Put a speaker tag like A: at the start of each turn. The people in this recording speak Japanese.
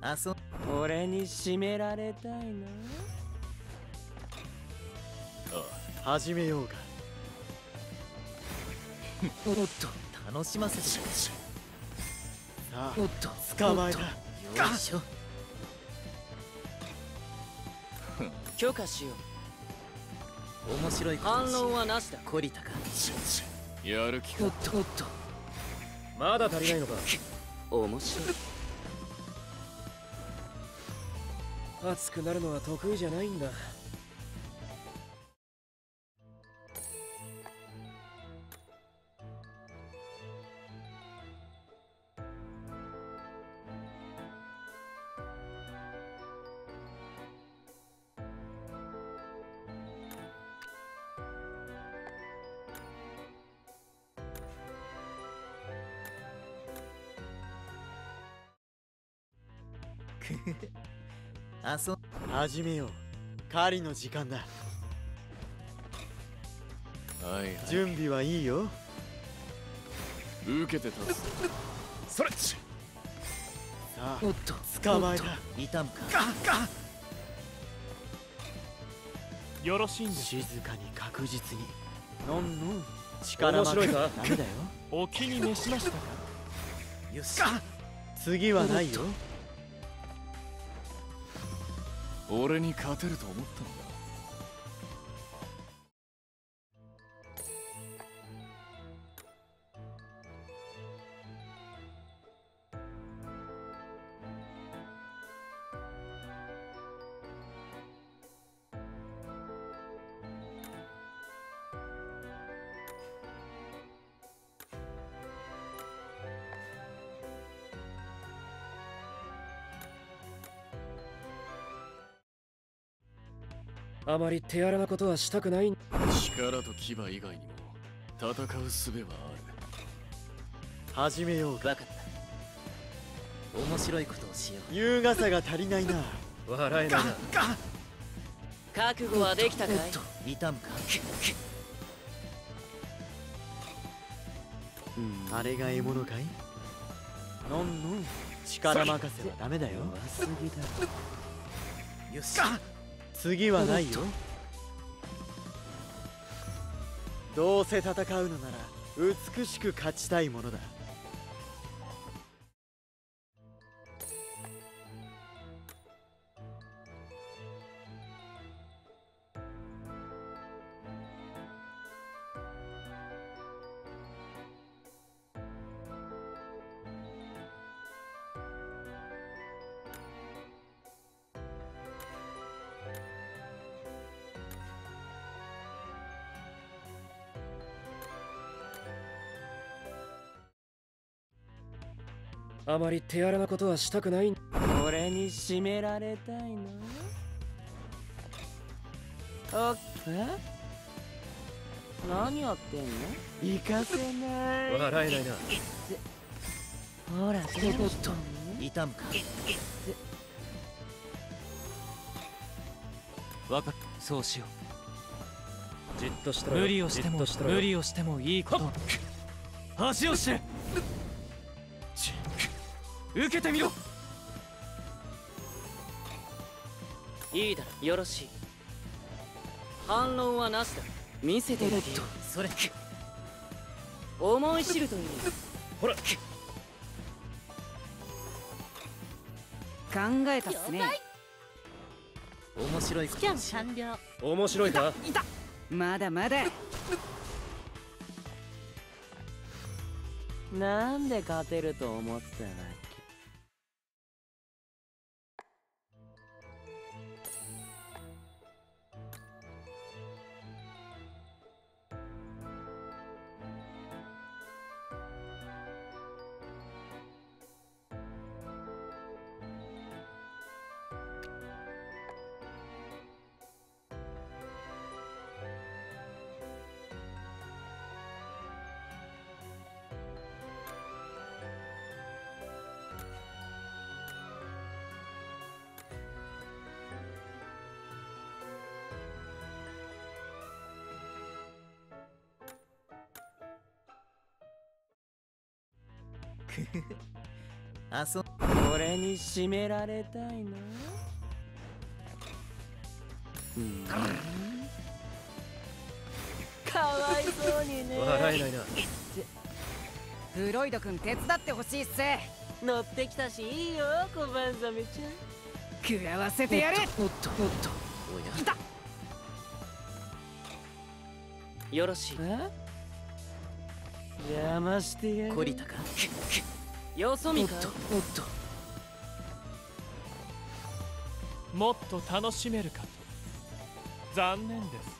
A: あそ
B: 俺に締められたいな。
C: 始めようか。
A: おっと楽しませて
C: さあ
A: おっと
C: 捕まえた。
A: よいしょ。
B: 許可しよう。
A: 面白いこと
B: 反論はなしだ。
A: 懲りたか。
D: やる気か。
A: おっとおっと。
E: まだ足りないのか。
B: 面白い
E: 熱くなるのは得意じゃないんだ。
A: あそ
C: 始めよう。狩りの時間だ。
D: はいはい。
C: 準備はいいよ。
D: 受けて立つ。
E: それ
C: さあ
A: おっと
C: 捕まえた。
A: 痛むか。
E: よろしいんです
C: 静かに確実に。のんの？ん力負け。
E: 面白いか
C: ダメだよ。
E: お気に召しましたか？
A: よし。
C: 次はないよ
D: 俺に勝てると思ったのか？
E: あまり手荒なことはしたくない。
D: 力と牙以外にも戦う術はある。
C: 始めようか
A: わかった面白いことをしよう。
C: 優雅さが足りないな。
E: 笑えないな。
B: 覚悟はできたかい？
A: 痛むか？
C: あれが獲物かい？のんのん。力任せはダメだよ。
A: 弱すぎだよし
C: 次はないよ。どうせ戦うのなら美しく勝ちたいものだ。
E: あまり手荒なことはしたくない。
B: 俺に締められたいなおえ？何やってんの？行かせない。
E: 笑えないな。
B: ほら
A: おっと痛むか？
F: わかった。そうしよ
E: じっとして
F: 無理をしても無理をしてもいいこと。恥を知れ受けてみろ。
B: いいだろよろしい。反論はなしだ。見せてみてよ
A: それ
B: 思い知るといい
E: ほら。
G: 考えたっすね。
A: 面白いことをしよう
E: 面白いか？
G: まだまだ。
B: なんで勝てると思ったわ
A: あそ
B: 俺に締められたいのかわいそうにね。
C: 笑えないな。
G: フロイド君手伝ってほしいっす。
B: 乗ってきたしいいよ小判ザメちゃん。
G: 食らわせてやる。
B: おっとおっと
C: おや。
H: よろしい。
B: え？邪魔してやる。
A: 懲りたか？
H: よそ見か？い
B: おっと。
I: もっと楽しめるかと。残念です